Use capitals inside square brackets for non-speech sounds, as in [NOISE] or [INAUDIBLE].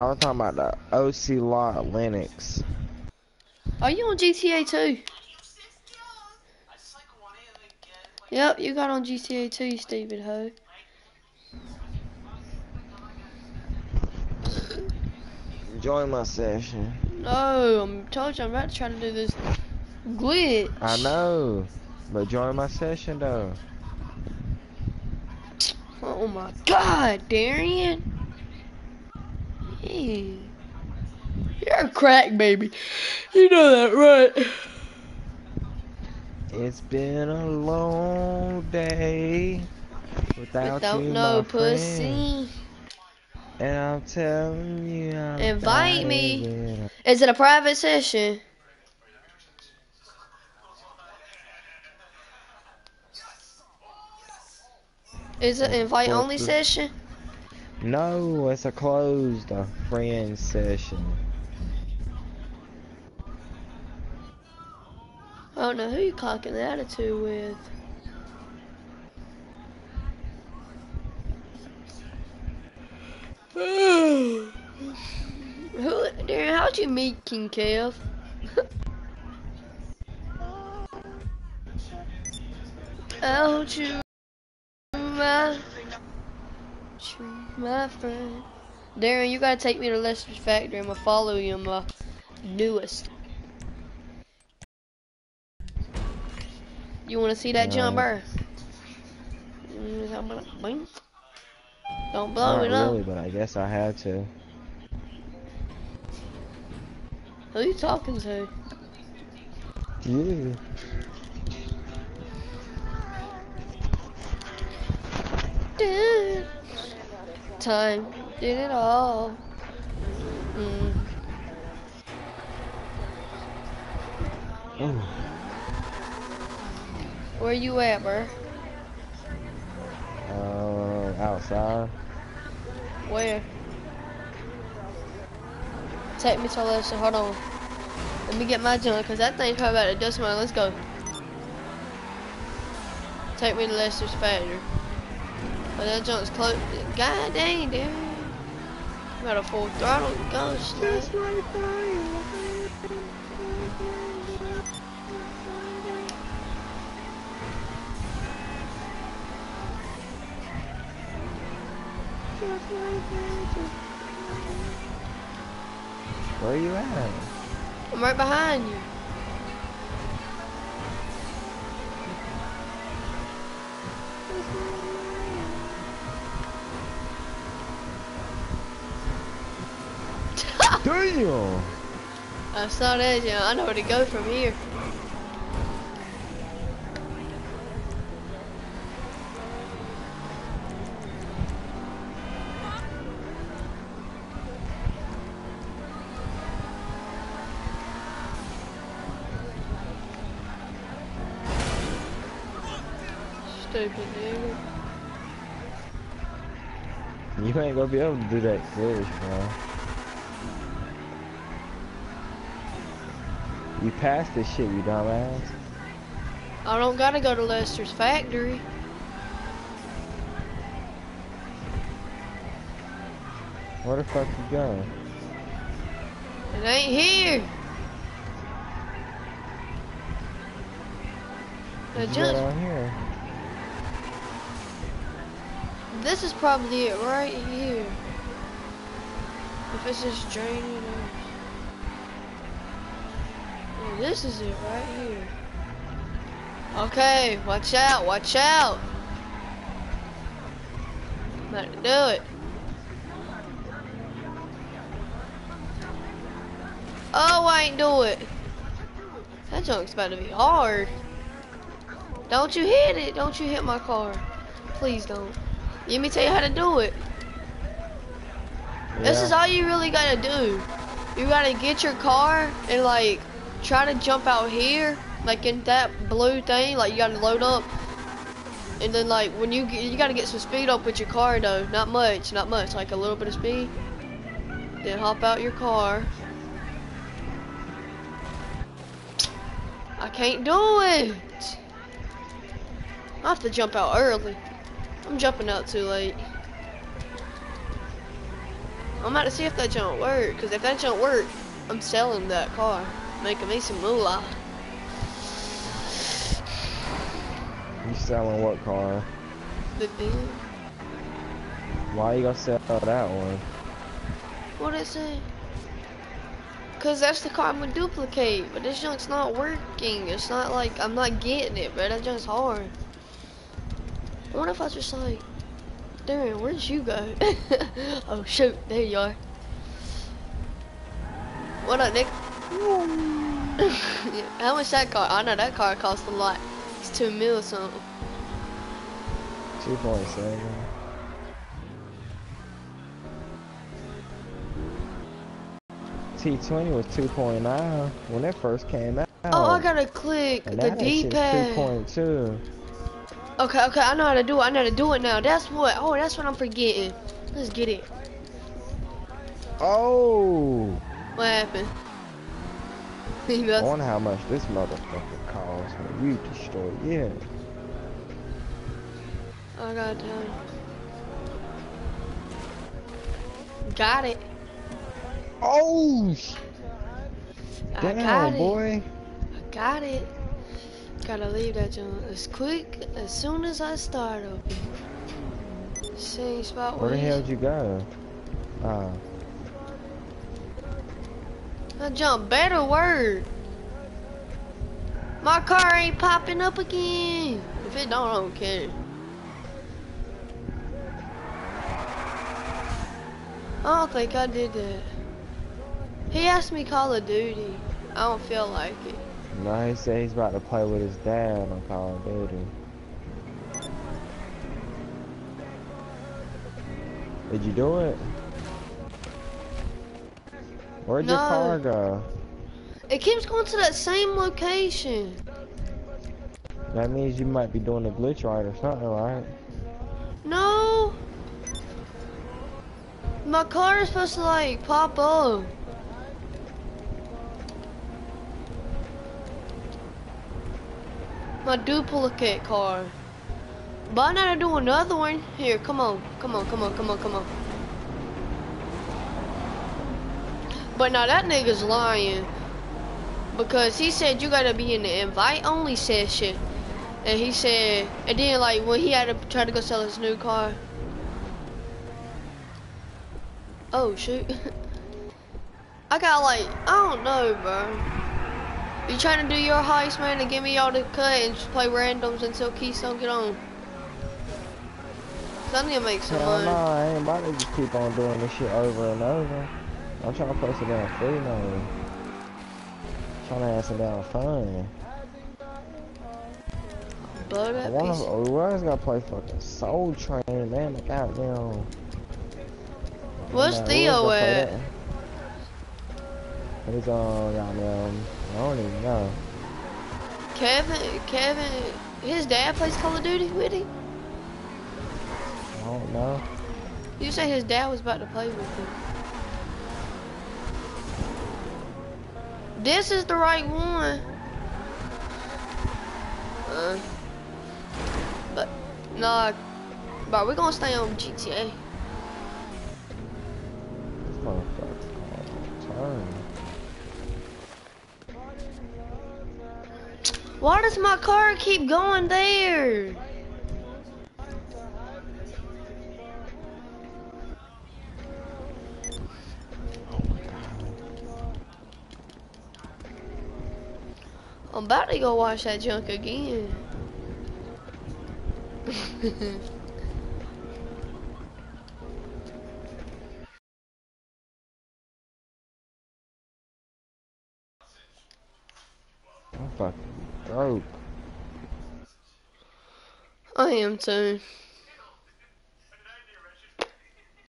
I was talking about the OC Lot Linux. Are you on GTA 2? Yep, you got on GTA 2, you stupid hoe. Join my session. No, I'm told you I'm about to try to do this glitch. I know, but join my session though. Oh my god, Darian. Hey. You're a crack baby. You know that, right? It's been a long day without, Without you, no my friend. pussy. And I'm telling you, I'm Invite me. it. Is it a private session? Is it invite only session? No, it's a closed uh, friend session. I don't know who you clocking the attitude with. [SIGHS] Who, Darren, how'd you meet King Kev? [LAUGHS] How'd you, my, my friend? Darren, you gotta take me to Lester's factory. I'm gonna follow you. I'm uh, newest. You wanna see that Alright. jumper? Don't blow Not it up. really, but I guess I had to. Who you talking to? You. Did time did it all. Mm. Oh, Where you at, bro? uh, outside. Where? Take me to Lester. Hold on. Let me get my junk, cause that thing's probably about to dust mine. Let's go. Take me to Lester's factory. But that junk's close. God dang, dude. Got a full throttle. Go, slow. Where are you at? I'm right behind you. Damn! I saw that, yeah. I know where to go from here. Stupid nigga. You ain't gonna be able to do that glitch, bro. You passed this shit, you dumbass. I don't gotta go to Lester's factory. Where the fuck you going? It ain't here. The junk here. This is probably it right here. If it's just draining or... Yeah, this is it right here. Okay, watch out, watch out. About to do it. Oh, I ain't do it. That junk's about to be hard. Don't you hit it. Don't you hit my car. Please don't. Let me tell you how to do it. This is all you really gotta do. You gotta get your car and like try to jump out here, like in that blue thing. Like you gotta load up, and then like when you get, you gotta get some speed up with your car though. Not much, not much. Like a little bit of speed. Then hop out your car. I can't do it. I have to jump out early. I'm jumping out too late. I'm about to see if that don't work. Cause if that don't work, I'm selling that car, making me some moolah. You selling what car? The deal. Why you gonna sell that one? What it say? Cause that's the car I'm gonna duplicate, but this junk's not working. It's not like I'm not getting it, but that junk's hard. What if I just like, Darren, where'd you go? [LAUGHS] oh shoot, there you are. What up, Nick? [LAUGHS] How much that car? I know that car cost a lot. It's two mil or something. Two point seven. T20 was 2.9 when it first came out. Oh, I gotta click and the now that shit's D-pad. 2.2. Okay, okay, I know how to do it. I know how to do it now. That's what. Oh, that's what I'm forgetting. Let's get it. Oh! What happened? [LAUGHS] He I must- wonder how much this motherfucker costs when you destroy it. I gotta tell you. Got it. Oh! I Damn, got it. boy. I got it. Gotta leave that junk as quick as soon as I start up. Same spot Where the hell did you go? Uh, That jump better word. My car ain't popping up again. If it don't, I don't care. I don't think I did that. He asked me Call of Duty. I don't feel like it. no, he said he's about to play with his dad on Call of Duty. Did you do it? Where'd your car go? It keeps going to that same location. That means you might be doing a glitch right or something, right? No. My car is supposed to like pop up. My duplicate car. But I gotta do another one. Here, come on. Come on, come on, come on, come on. But now that nigga's lying. Because he said you gotta be in the invite only session. And he said, and then like when he had to try to go sell his new car. Oh shoot. [LAUGHS] I got like, I don't know, bro. You trying to do your heist, man, and give me all the cut and just play randoms until Keystone get on? 'Cause I need to make some money. I ain't about to just keep on doing this shit over and over. I'm trying to play some damn free mode. Trying to have some down fun. Blow that wanna, piece. we always gotta play fucking Soul Train, man. The goddamn. Where's Theo at? He's on goddamn. I don't even know. Kevin, Kevin, his dad plays Call of Duty with him. I don't know. You say his dad was about to play with him. This is the right one. Uh, but nah, but we're gonna stay on GTA. Why does my car keep going there? I'm about to go watch that junk again. I'm fucking. I am too.